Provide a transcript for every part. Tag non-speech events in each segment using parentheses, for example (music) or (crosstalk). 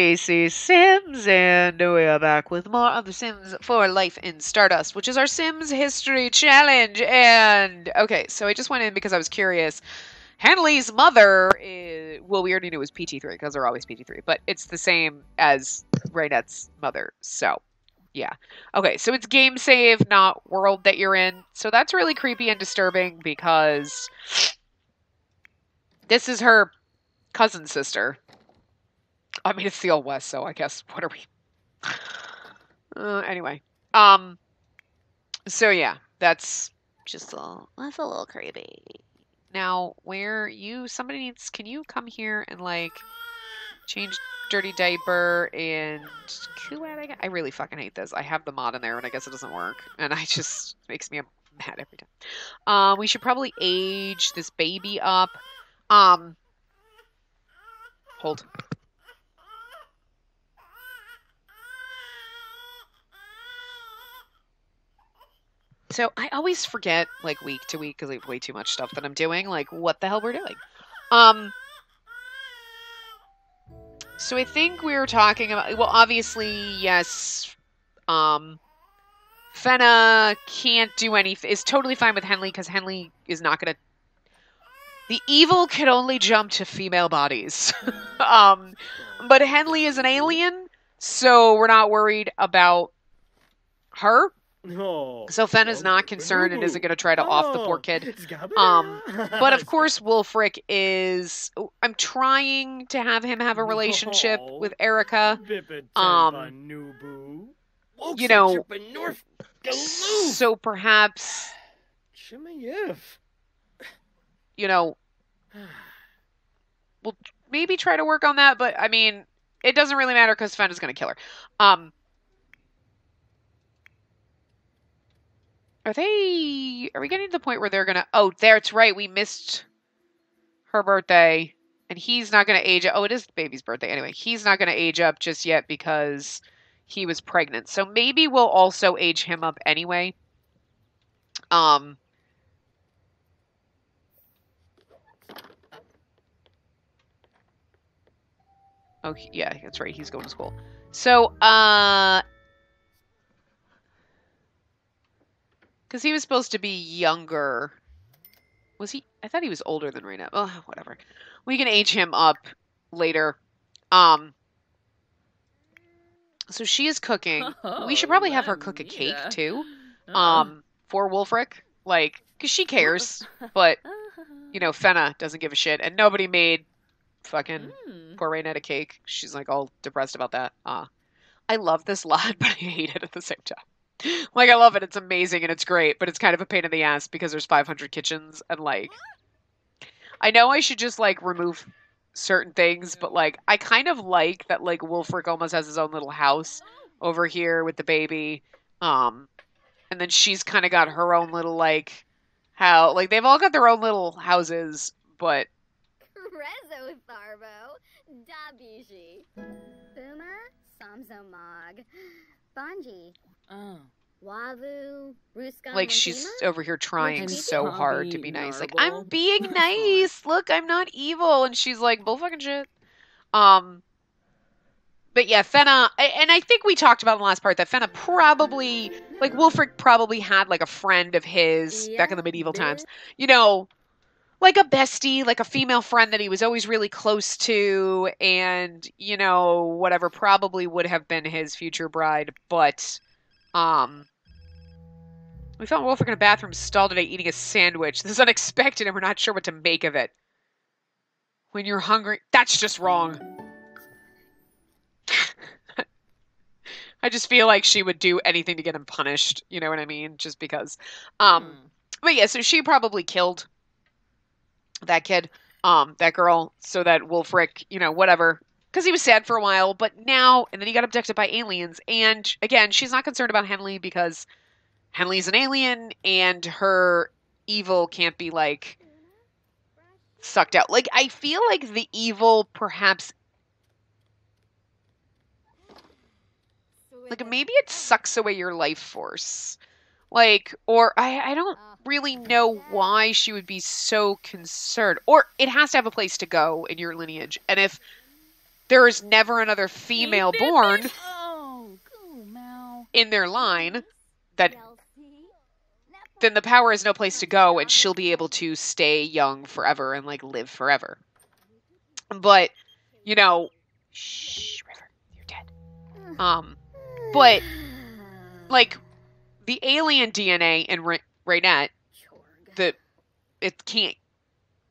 Spacey Sims, and we are back with more of the Sims 4 Life in Stardust, which is our Sims History Challenge. And okay, so I just went in because I was curious. Henley's mother is well, we already knew it was PT3 because they're always PT3, but it's the same as Raynette's mother. So yeah. Okay, so it's game save, not world that you're in. So that's really creepy and disturbing because this is her cousin sister. (laughs) I mean, it's the old west, so I guess what are we? (sighs) Uh, anyway, um, so yeah, that's just a little, that's a little creepy. Now, where you somebody needs, can you come here and like change dirty diaper and Kuat? I really fucking hate this. I have the mod in there, and I guess it doesn't work, and (laughs) I just makes me mad every time. Um, we should probably age this baby up. Um, hold. So I always forget, like week to week, because I have way too much stuff that I'm doing. Like, what the hell we're doing? Um. So I think we were talking about. Well, obviously, yes. Um. Fenna can't do anything. Is totally fine with Henley because Henley is not gonna. The evil can only jump to female bodies. (laughs) um, but Henley is an alien, so we're not worried about her. Oh, So Fen is not concerned and isn't going to try to off the poor kid. Um, But of (laughs) course, Wolfric is. I'm trying to have him have a relationship No. with Erica. um, you know, So perhaps, you know, we'll maybe try to work on that. But I mean, it doesn't really matter because Fen is going to kill her. Um, are they? Are we getting to the point where they're gonna? Oh, there, that's right. We missed her birthday, and he's not gonna age. Oh, it is baby's birthday anyway. He's not gonna age up just yet because he was pregnant. So maybe we'll also age him up anyway. Um. Oh, yeah, that's right. He's going to school. So, uh, because he was supposed to be younger. Was he? I thought he was older than Raina. (sighs) Oh, whatever. We can age him up later. Um. So she is cooking. (laughs) we should probably have her cook a cake too. Um, for Wolfric, like, cause she cares, (laughs) but (laughs) you know, Fenna doesn't give a shit, and nobody made fucking Hmm. poor Raynette a cake. She's like all depressed about that. Uh, I love this lot, but I hate it at the same time. (laughs) Like I love it, it's amazing and it's great, but it's kind of a pain in the ass because there's 500 kitchens and like, I know I should just like remove certain things, but like I kind of like that like Wolfric almost has his own little house over here with the baby, um, and then she's kind of got her own little like how like they've all got their own little houses, but Rezo Tharbo, Dabiji. Buma, Samzomog, Banji, Oh. Wavu, Ruska. like she's over here trying and so hard to Tommy be nice. Like I'm being (laughs) nice. Look, I'm not evil, and she's like bull fucking shit. Um, but yeah, Fenna, and I think we talked about in the last part that Fenna probably, like Wolfric, probably had like a friend of his back in the medieval times. You know, like a bestie, like a female friend that he was always really close to, and you know, whatever, probably would have been his future bride, but um. We found Wolfric in a bathroom stall today eating a sandwich. This is unexpected and we're not sure what to make of it. When you're hungry, that's just wrong. (laughs) I just feel like she would do anything to get him punished, you know what I mean? Just because. Um Hmm. but yeah, so she probably killed that kid, um, that girl, so that Wolfric, you know, whatever. Because he was sad for a while, but now, and then he got abducted by aliens. And again, she's not concerned about Henley because Henley's an alien and her evil can't be like sucked out. Like, I feel like the evil perhaps, like, maybe it sucks away your life force. Like, or I, I don't really know why she would be so concerned. Or it has to have a place to go in your lineage. And if there is never another female born Oh, in their line, that then the power has no place to go and she'll be able to stay young forever and like live forever. But, you know, shh, River, you're dead. Um, but like the alien DNA in Ra- Raynette, the it can't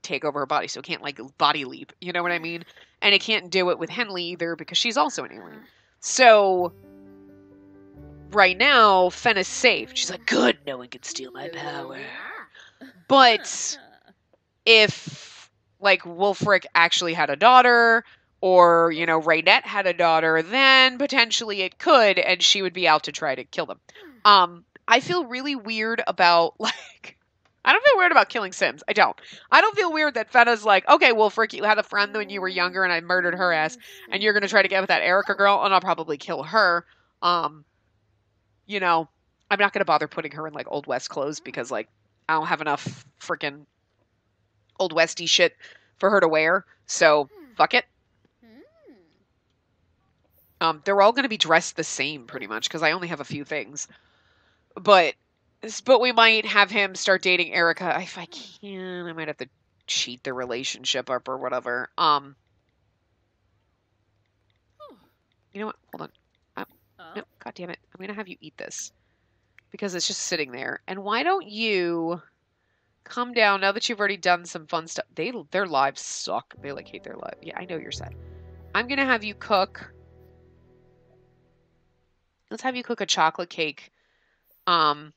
take over her body, so it can't like body leap. You know what I mean? And it can't do it with Henley either because she's also an alien. So right now, Fen is safe. She's like, good, no one can steal my power. But if like Wolfric actually had a daughter, or you know Raynette had a daughter, then potentially it could, and she would be out to try to kill them. Um, I feel really weird about (laughs) like. I don't feel weird about killing Sims. I don't. I don't feel weird that Fenna's like, okay, Wolfric, you had a friend when you were younger, and I murdered her ass, and you're gonna try to get with that Erica girl, and I'll probably kill her. Um, you know, I'm not gonna bother putting her in like old west clothes because like I don't have enough freaking old westy shit for her to wear. So fuck it. Hmm. Um, they're all gonna be dressed the same pretty much because I only have a few things. But but we might have him start dating Erica if I can. I might have to cheat the relationship up or whatever. Um, you know what? Hold on. Oh, No, God damn it. I'm gonna have you eat this. Because it's just sitting there. And why don't you come down now that you've already done some fun stuff? They their lives suck. They like hate their life. Yeah, I know you're sad. I'm gonna have you cook. Let's have you cook a chocolate cake. Um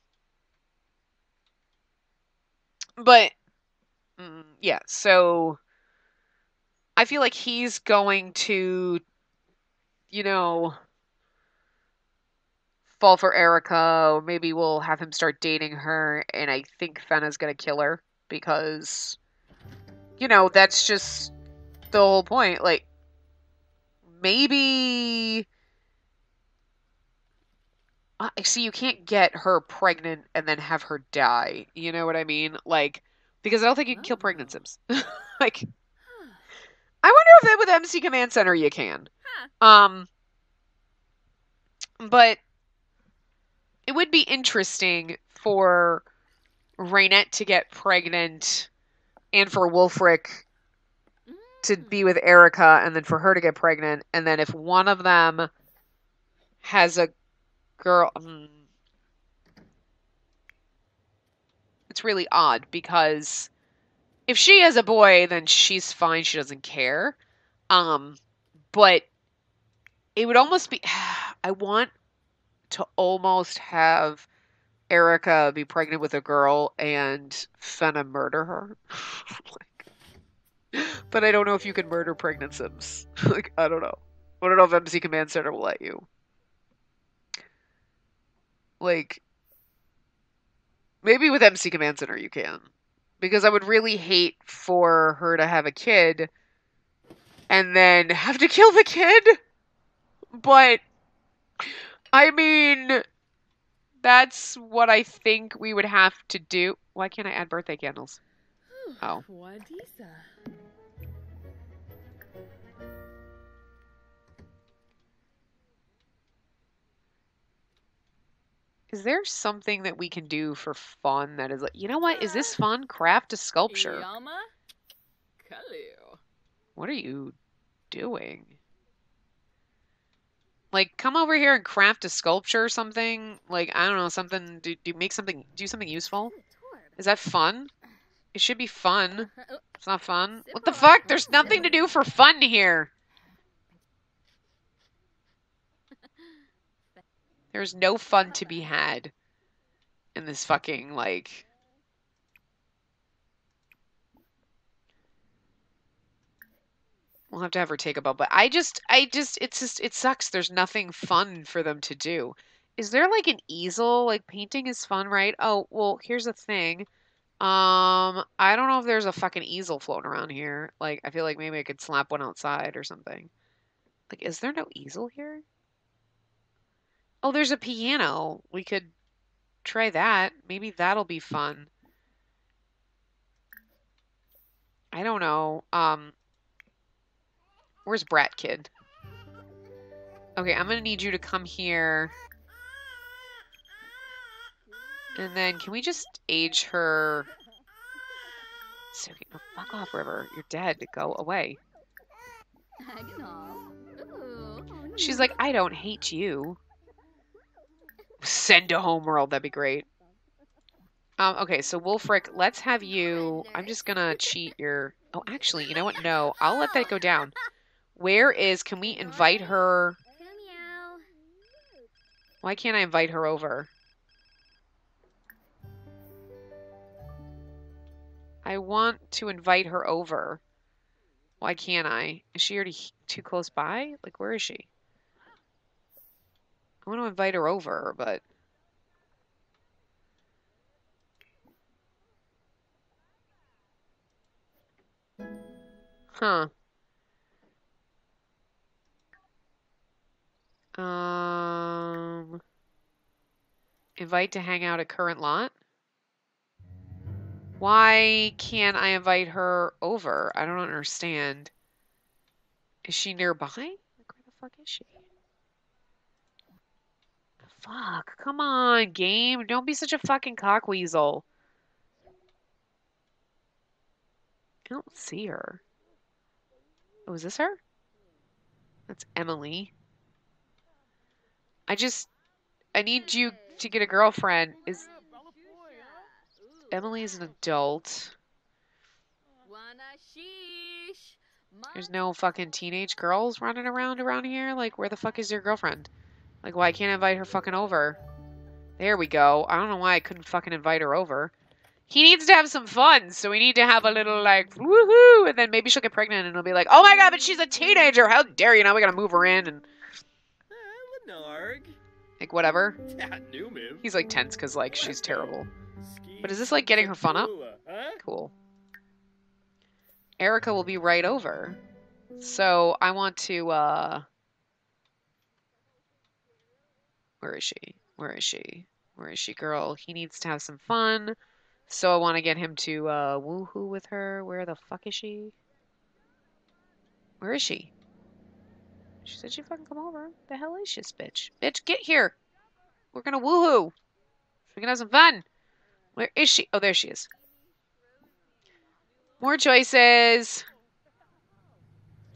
but mm, yeah, so I feel like he's going to you know fall for Erica, maybe we'll have him start dating her, and I think Fenna's gonna kill her because, you know, that's just the whole point. Like, maybe. I see, you can't get her pregnant and then have her die. You know what I mean? Like, because I don't think you can kill pregnant Sims. (laughs) like, I wonder if that with MC Command Center you can. Um, but it would be interesting for Raynette to get pregnant and for Wolfric to be with Erica and then for her to get pregnant and then if one of them has a girl mm, it's really odd because if she has a boy then she's fine she doesn't care um but it would almost be (sighs) I want to almost have Erica be pregnant with a girl and Fenna murder her. (laughs) but I don't know if you can murder pregnant Sims. (laughs) like, I don't know. I don't know if MC Command Center will let you. Like, maybe with MC Command Center you can. Because I would really hate for her to have a kid and then have to kill the kid. But I mean, that's what I think we would have to do. Why can't I add birthday candles? Hmm. Oh. Wadisa. Is there something that we can do for fun that is like, you know what? Is this uh, fun? Craft a sculpture. Yama. Kalu. What are you doing? Like, come over here and craft a sculpture or something. Like, I don't know, something. Do, do make something. Do something useful. Is that fun? It should be fun. Uh-huh. Oh, it's not fun. What the fuck? There's nothing to do for fun here. There's no fun to be had in this fucking like We'll have to have her take a bubble. But I just I just it's just it sucks. There's nothing fun for them to do. Is there like an easel? Like painting is fun, right? Oh, well, here's the thing. Um, I don't know if there's a fucking easel floating around here. Like, I feel like maybe I could slap one outside or something. Like, is there no easel here? Oh, there's a piano. We could try that. Maybe that'll be fun. I don't know. Um, Where's Brat Kid? Okay, I'm gonna need you to come here. And then can we just age her? So, oh, fuck off, River. You're dead. Go away. She's like, I don't hate you. Send to homeworld. That'd be great. Um, okay, so Wolfric, let's have you. I'm just gonna cheat your. Oh, actually, you know what? No, I'll let that go down. Where is? Can we invite her? Why can't I invite her over? I want to invite her over. Why can't I? Is she already too close by? Like, where is she? I want to invite her over, but. Huh. Um. Invite to hang out at current lot? Why can't I invite her over? I don't understand. Is she nearby? Where the fuck is she? Fuck, come on, game. Don't be such a fucking cockweasel. I don't see her. Oh, is this her? That's Emily. I just, I need you to get a girlfriend. Is Emily is an adult? There's no fucking teenage girls running around around here. Like, where the fuck is your girlfriend? Like, why can't I invite her fucking over? There we go. I don't know why I couldn't fucking invite her over. He needs to have some fun, so we need to have a little like woohoo, and then maybe she'll get pregnant, and it'll be like, oh my god, but she's a teenager. How dare you? Now we gotta move her in, and Lenarg. like whatever. (laughs) He's like tense because like she's terrible. But is this like getting her fun up? Cool. Erica will be right over. So I want to uh Where is she? Where is she? Where is she, girl? He needs to have some fun. So I want to get him to uh woohoo with her. Where the fuck is she? Where is she? She said she'd fucking come over. The hell is this bitch? Bitch, get here. We're gonna woohoo. We can have some fun. Where is she? Oh, there she is. More choices.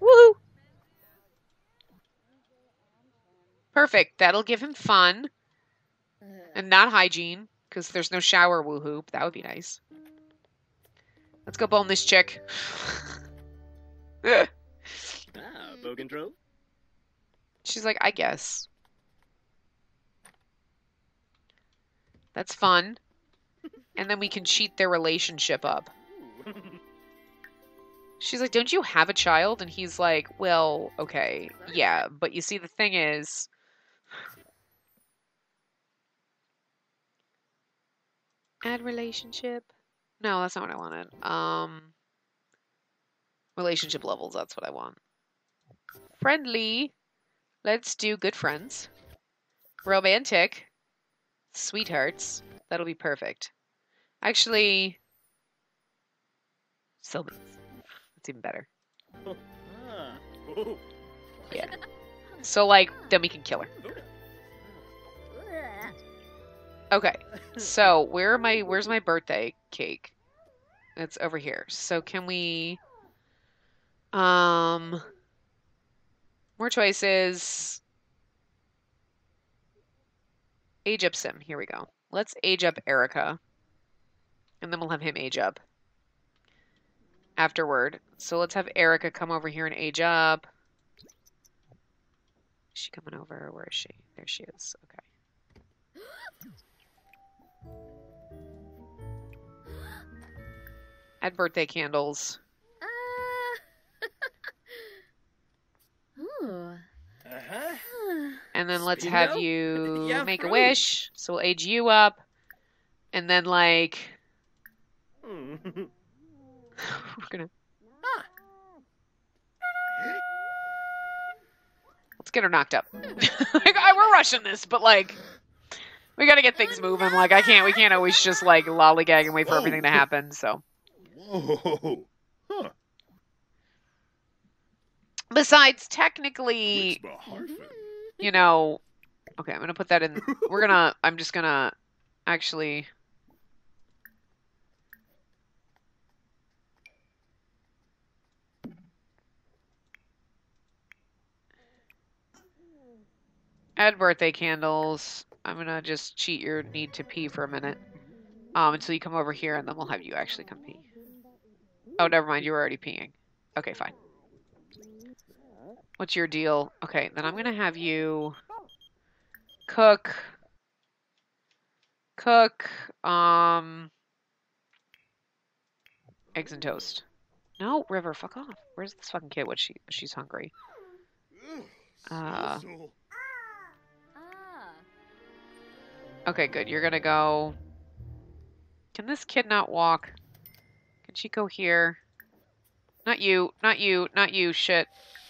Woohoo! Perfect. That'll give him fun and not hygiene because there's no shower woohoo. That would be nice. Let's go bone this chick. (laughs) Ah, Bogantrove. She's like, I guess. That's fun. And then we can cheat their relationship up. She's like, Don't you have a child? And he's like, Well, okay, yeah, but you see, the thing is. Add relationship? No, that's not what I wanted. Um, relationship levels, that's what I want. Friendly. Let's do good friends. Romantic. Sweethearts. That'll be perfect. Actually, soulmates. That's even better. (laughs) ah. Oh. So, like, then we can kill her. Okay. (laughs) So, where am I? Where's my birthday cake? It's over here. So, can we? Um. More choices. Age up Sim. Here we go. Let's age up Erica. And then we'll have him age up. Afterward. So let's have Erica come over here and age up. Is she coming over? Where is she? There she is. Okay. Add birthday candles. (laughs) Ooh. Uh-huh. And then let's Speedo? have you (laughs) Yeah, make a wish. So we'll age you up. And then, like, Hmm. (laughs) we're gonna. Let's get her knocked up. like, we're rushing this, but, like, we gotta get things moving. Like, I can't, we can't always just, like, lollygag and wait for everything to happen, so. Whoa. Huh. Besides, technically, you know, okay, I'm gonna put that in. We're gonna. (laughs) I'm just gonna actually. Add birthday candles. I'm gonna just cheat your need to pee for a minute. Um, until you come over here, and then we'll have you actually come pee. Oh, never mind. You were already peeing. Okay, fine. What's your deal? Okay, then I'm gonna have you cook. Cook. Um. Eggs and toast. No, River, fuck off. Where's this fucking kid? What she? She's hungry. Uh. Okay, good. You're gonna go. Can this kid not walk? Go here? Not you. Not you. Not you. Shit.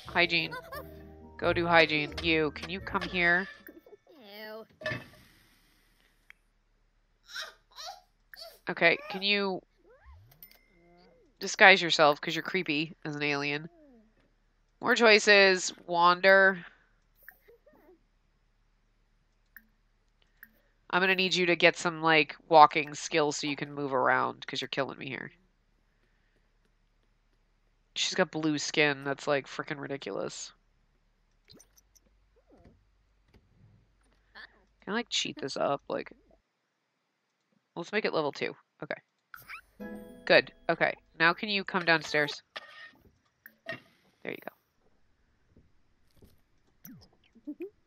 Hygiene. Go do hygiene. You. Can you come here? Okay. Can you disguise yourself because you're creepy as an alien? More choices. Wander. I'm gonna need you to get some like walking skills so you can move around because you're killing me here. She's got blue skin. That's like freaking ridiculous. Can I like cheat this up? Like, let's make it level two. Okay. Good. Okay. Now can you come downstairs? There you go.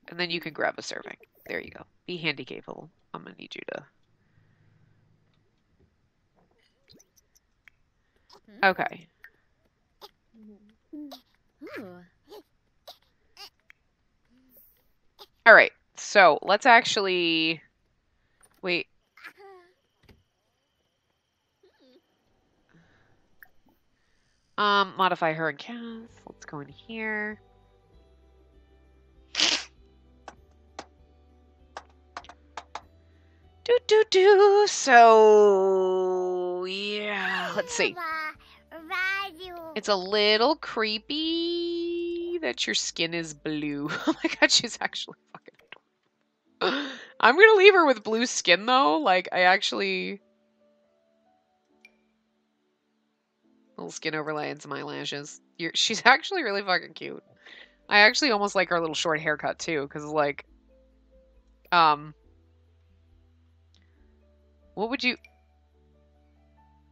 And then you can grab a serving. There you go. Be handy capable. I'm gonna need you to. Hmm? Okay. All right. So let's actually wait. Um, modify her and Cass. Let's go in here. Do do do. So yeah, let's see. It's a little creepy that your skin is blue. (laughs) Oh my god, she's actually fucking. (gasps) I'm gonna leave her with blue skin though. Like, I actually. Little skin overlay and some eyelashes. You're, she's (laughs) actually really fucking cute. I actually almost like her little short haircut too, because like. Um. What would you.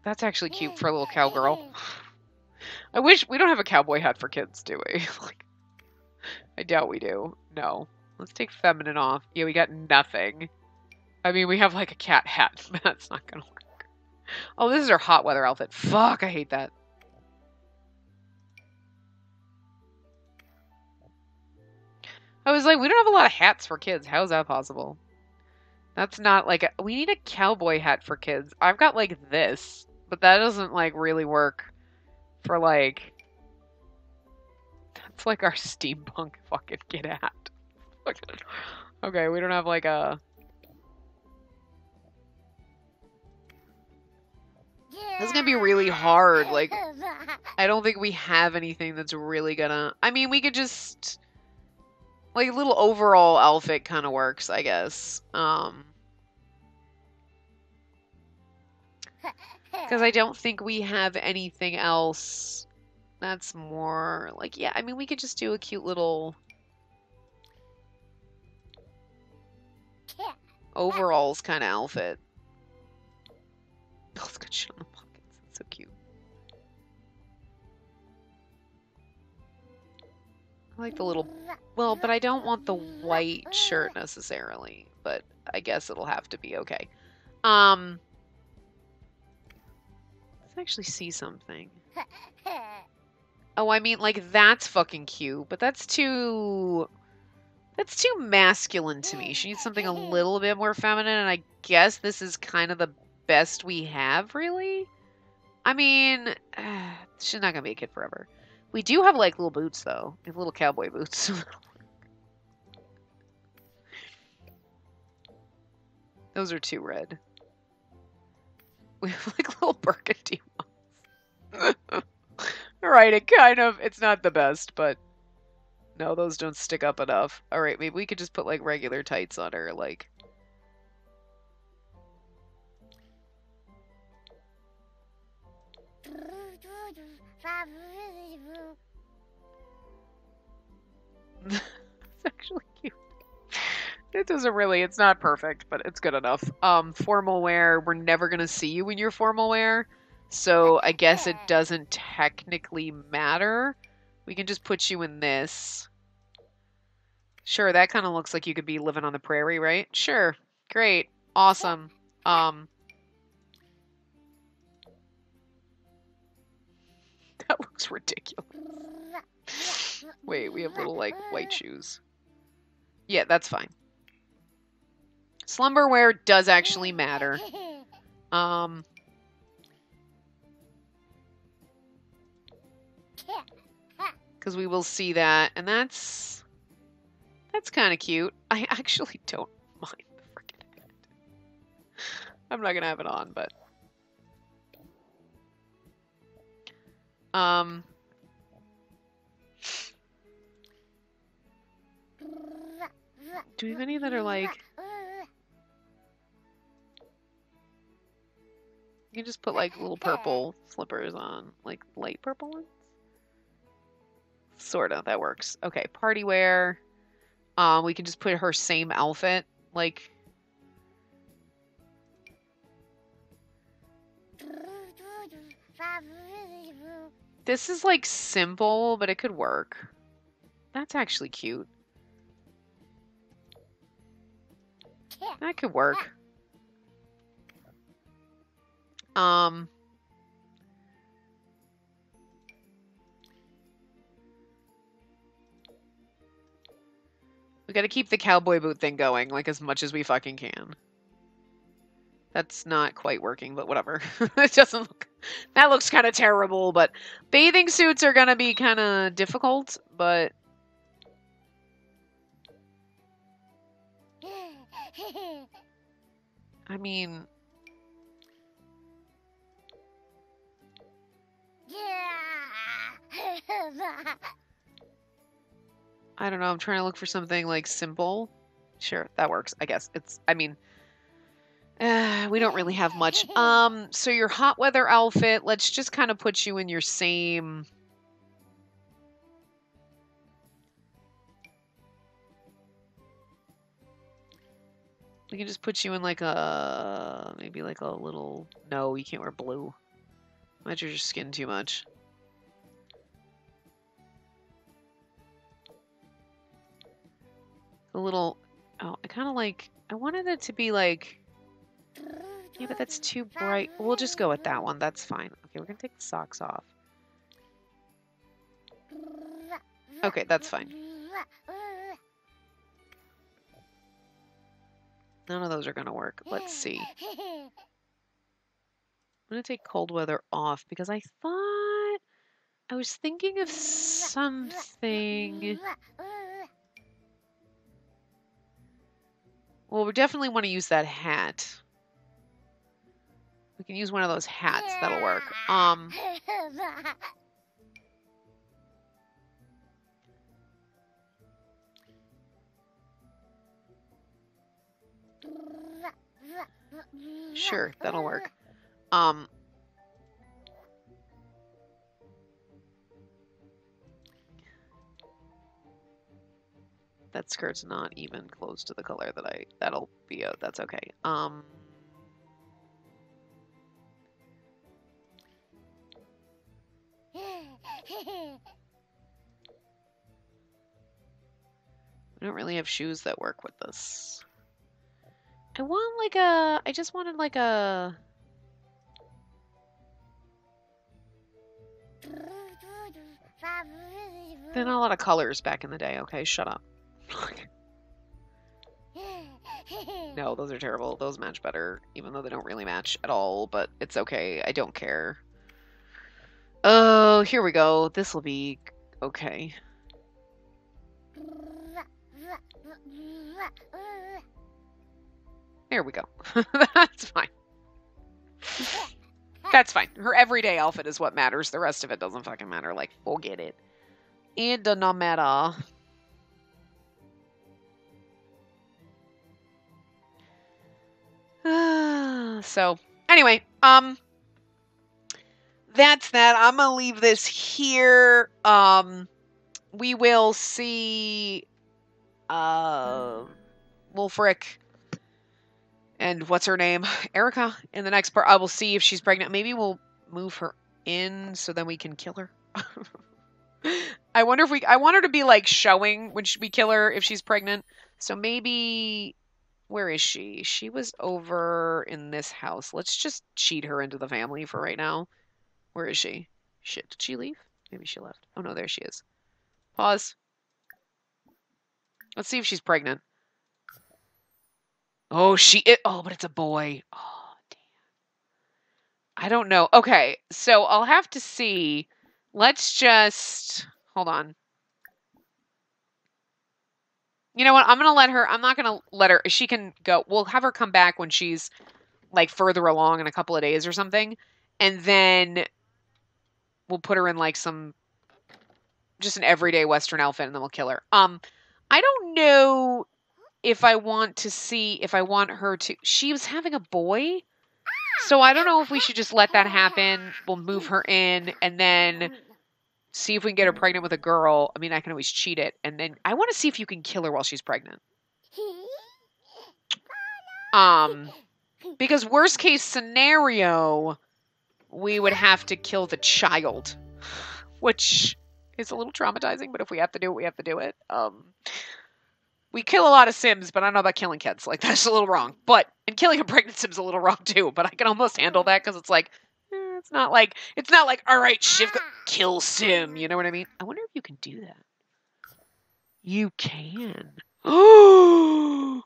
That's actually cute for a little cowgirl. (laughs) I wish we don't have a cowboy hat for kids, do we? (laughs) like, I doubt we do. No. Let's take feminine off. Yeah, we got nothing. I mean, we have like a cat hat. (laughs) That's not gonna work. Oh, this is our hot weather outfit. Fuck, I hate that. I was like, we don't have a lot of hats for kids. How is that possible? That's not like a, we need a cowboy hat for kids. I've got like this, but that doesn't like really work for like that's like our steampunk fucking kid at. Okay, we don't have like a This is gonna be really hard. Like, I don't think we have anything that's really gonna. I mean, we could just like a little overall outfit kind of works, I guess. Um, because I don't think we have anything else that's more like yeah. I mean, we could just do a cute little overalls kind of outfit. Oh, it's got shit on the pockets. It's so cute. I like the little well, but I don't want the white shirt necessarily, but I guess it'll have to be okay. Um Actually see something. Oh, I mean like that's fucking cute, but that's too that's too masculine to me. She needs something a little bit more feminine, and I guess this is kind of the best we have, really. I mean, (sighs) she's not gonna be a kid forever. We do have like little boots though, little cowboy boots. (laughs) Those are too red. (laughs) We have like little burgundy ones. All (laughs) right, it kind of it's not the best, but No, those don't stick up enough. All right, maybe we could just put like regular tights on her, like. (laughs) it's actually cute. It doesn't really. It's not perfect, but it's good enough. Um, formal wear. We're never gonna see you in your formal wear, so I guess it doesn't technically matter. We can just put you in this. Sure, that kind of looks like you could be living on the prairie, right? Sure. Great. Awesome. Um (laughs) That looks ridiculous. (laughs) Wait, we have little like white shoes. Yeah, that's fine. Slumberwear does actually matter. Um (laughs) because we will see that, and that's that's kind of cute. (laughs) I actually don't mind the freaking hat. I'm not gonna have it on, but um. Do we have any that are like? Can just put like little purple slippers on, like light purple ones. Sorta, that works. Okay, party wear. Um, we can just put her same outfit, like. This is like simple, but it could work. That's actually cute. That could work. Um. We gotta keep the cowboy boot thing going, like, as much as we fucking can. That's not quite working, but whatever. (laughs) it doesn't look... That looks kind of terrible, but... Bathing suits are gonna be kind of difficult, but... (laughs) I mean... (laughs) I don't know. I'm trying to look for something like simple. Sure, that works. I guess it's. I mean, uh, (sighs) we don't really have much. (laughs) Um, so your hot weather outfit. Let's just kind of put you in your same. We can just put you in like a maybe like a little. No, you can't wear blue. Might your skin too much. a little oh i kind of like i wanted it to be like yeah but that's too bright. We'll just go with that one. That's fine. Okay we're gonna take the socks off. Okay that's fine. None of those are gonna work. Let's see i'm gonna take cold weather off because i thought i was thinking of something Well, we definitely want to use that hat. We can use one of those hats. That'll work. Um. Sure, that'll work. Um. That skirt's not even close to the color that I. That'll be a. That's okay. Um. I don't really have shoes that work with this. I want like a. I just wanted like a. There not a lot of colors back in the day. Okay, shut up. (laughs) no, those are terrible. Those match better, even though they don't really match at all, but it's okay. I don't care. Oh, here we go. This will be okay. There we go. (laughs) That's fine. (laughs) That's fine. Her everyday outfit is what matters. The rest of it doesn't fucking matter. Like, forget it. It does not matter. so, anyway, um, that's that. I'm gonna leave this here. Um, we will see. Uh, Wolfric and what's her name, (laughs) Erica. In the next part, I will see if she's pregnant. Maybe we'll move her in so then we can kill her. (laughs) I wonder if we. I want her to be like showing when we kill her if she's pregnant. So maybe. Where is she? She was over in this house. Let's just cheat her into the family for right now. Where is she? Shit, did she leave? Maybe she left. Oh no, there she is. Pause. Let's see if she's pregnant. Oh, she it. Oh, but it's a boy. Oh, damn. I don't know. Okay, so I'll have to see. Let's just hold on. You know what? I'm gonna let her. I'm not gonna let her. She can go. We'll have her come back when she's like further along in a couple of days or something, and then we'll put her in like some just an everyday Western outfit, and then we'll kill her. Um, I don't know if I want to see if I want her to. She was having a boy, so I don't know if we should just let that happen. We'll move her in, and then see if we can get her pregnant with a girl. I mean, I can always cheat it, and then I want to see if you can kill her while she's pregnant. Um, because worst case scenario, we would have to kill the child, which is a little traumatizing. But if we have to do it, we have to do it. Um, we kill a lot of Sims, but I don't know about killing kids. Like (laughs) that's a little wrong. But and killing a pregnant Sim's a little wrong too. But I can almost handle that because it's like eh, it's not like it's not like all right, shift kill Sim. You know what I mean? I wonder if you can do that. You can. (gasps)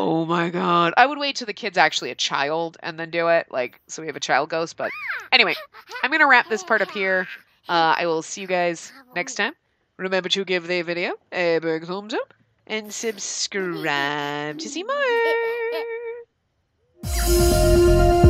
Oh my god. I would wait till the kid's actually a child and then do it, like so we have a child ghost, but anyway, I'm gonna wrap this part up here. Uh, I will see you guys next time. Remember to give the video a big thumbs up and subscribe to see more. (laughs)